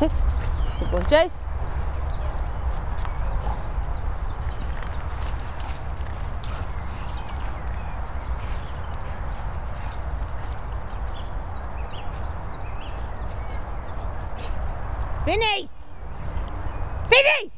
Good. Good one, Jace. Vinny! Vinny!